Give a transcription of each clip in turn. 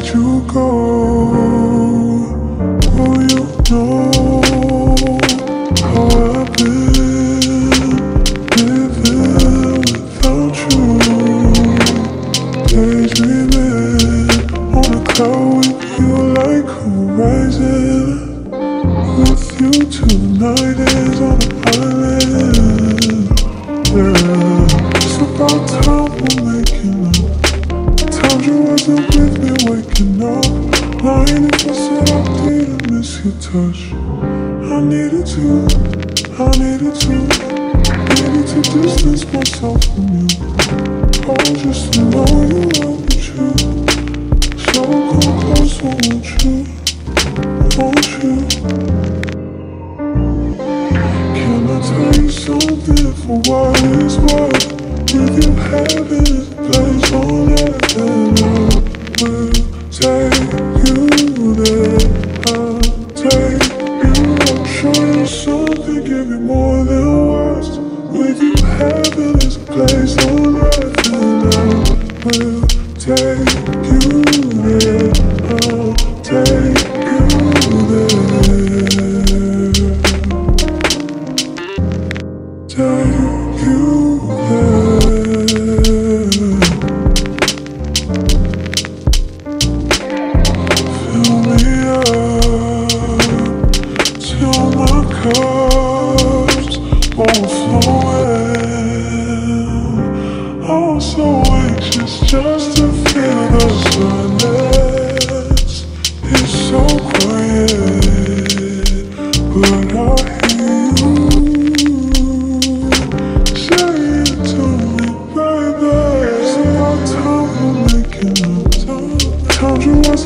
let you go. Oh, you know how I've been living without you. Days we live on a cloud with you like horizon. With you tonight is on an island. Yeah, it's about time we're making love. to touch. I needed to, I needed to, needed to distance myself from you. Oh, just to know you love me too. So come closer, won't you? Won't you? Can I tell you something for what bird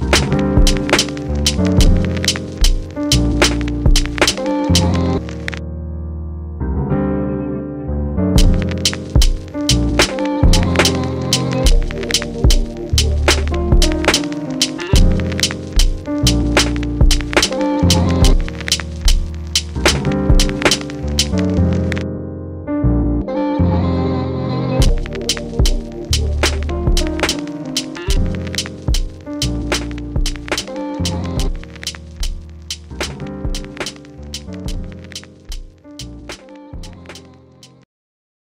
you